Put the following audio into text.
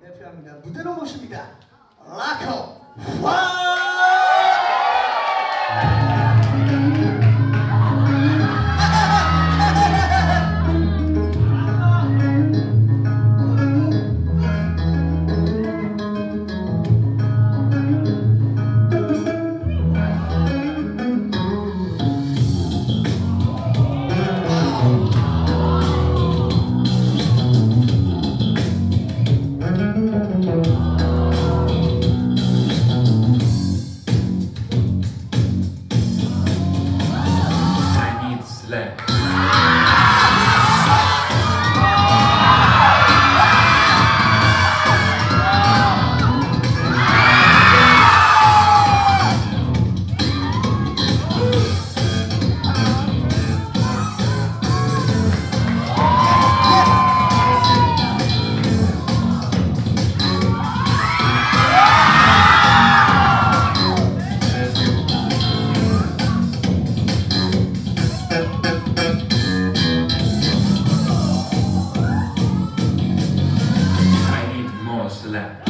대표합니다. 무대로 모십니다. 라커 화! land. والسلام